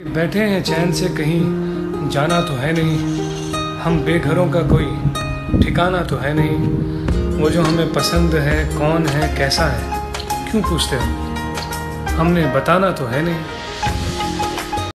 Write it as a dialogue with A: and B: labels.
A: बैठे हैं चैन से कहीं जाना तो है नहीं। हम बेघरों का कोई ठिकाना तो है नहीं। वो जो हमें पसंद है, कौन है, कैसा है, क्यों पूछते हो? हमने बताना तो है नहीं।